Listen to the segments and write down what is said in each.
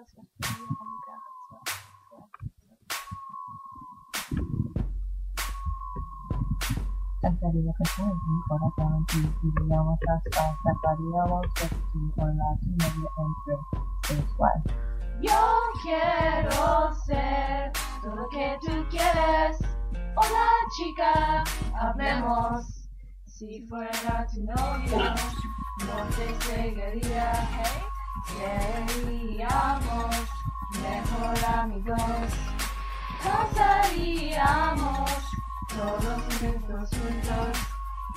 corazón hasta sacaríamos de con la media entre sexual. Yo quiero ser todo lo que tú quieres. Hola chica, hablemos. Si fuera tu novio, no te seguiría. Seríamos mejor amigos. Pasaríamos todos nuestros juntos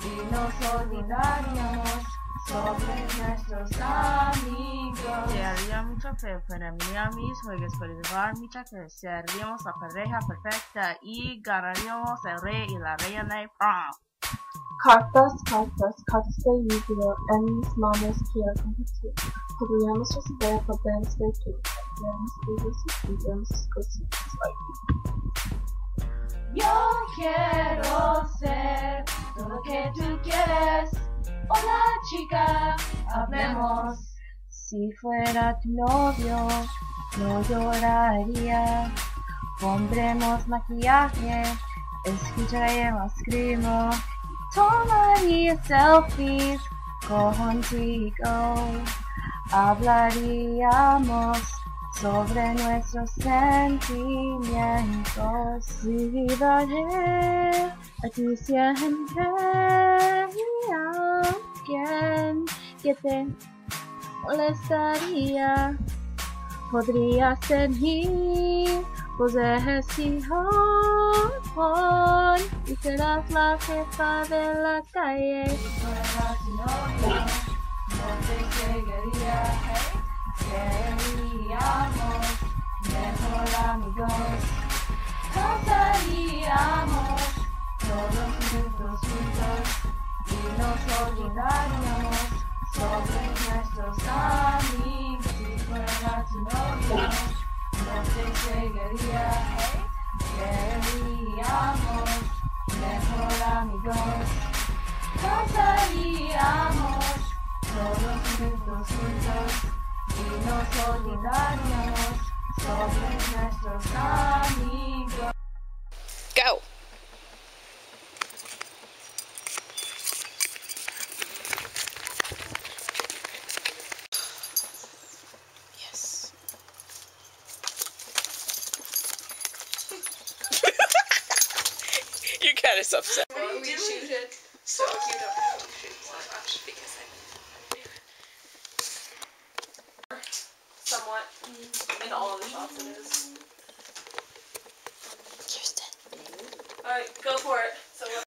y nos olvidaríamos sobre nuestros amigos. Sería mucho mí a mis juegos por llevar mucha que seríamos la pareja perfecta y ganaríamos el rey y la reina de prom. Cartas, cartas, cartas de yu en mis manos quiero compartir. Podríamos resolver problemas de tu, podríamos libros y podríamos discutir. Yo quiero ser todo lo que tú quieres. Hola chica, hablemos. Si fuera tu novio, no lloraría. Pondremos maquillaje, escucharemos grimo, tomaría selfies contigo. Hablaríamos sobre nuestros sentimientos. Viviré a ti siempre y alguien que te molestaría. Podría ser mi posesión y serás la jefa de la calle. Sobre nuestros amigos. Si fuera tu novio, no te seguiría. Mejor amigos. Pasaríamos todos juntos juntos y nos sobre nuestros amigos. Go! You got us upset. Well, we shoot it so you don't have to shoot so much because I'm somewhat in all of the shots it is. Kirsten. Alright, go for it. So what